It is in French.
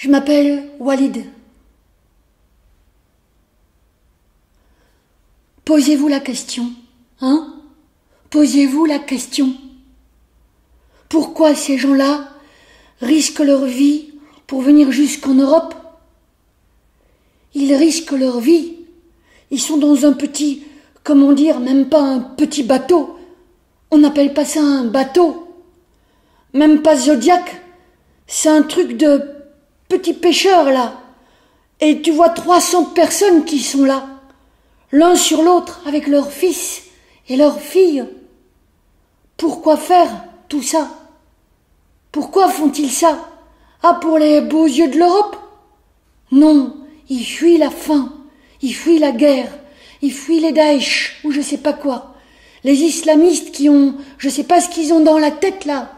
Je m'appelle Walid. Posez-vous la question, hein? Posez-vous la question. Pourquoi ces gens-là risquent leur vie pour venir jusqu'en Europe? Ils risquent leur vie. Ils sont dans un petit, comment dire, même pas un petit bateau. On n'appelle pas ça un bateau. Même pas Zodiac. C'est un truc de petit pêcheur là. Et tu vois 300 personnes qui sont là, l'un sur l'autre, avec leurs fils et leurs filles. Pourquoi faire tout ça? Pourquoi font-ils ça? Ah, pour les beaux yeux de l'Europe? Non, ils fuient la faim, ils fuient la guerre, ils fuient les Daesh ou je sais pas quoi. Les islamistes qui ont, je sais pas ce qu'ils ont dans la tête là,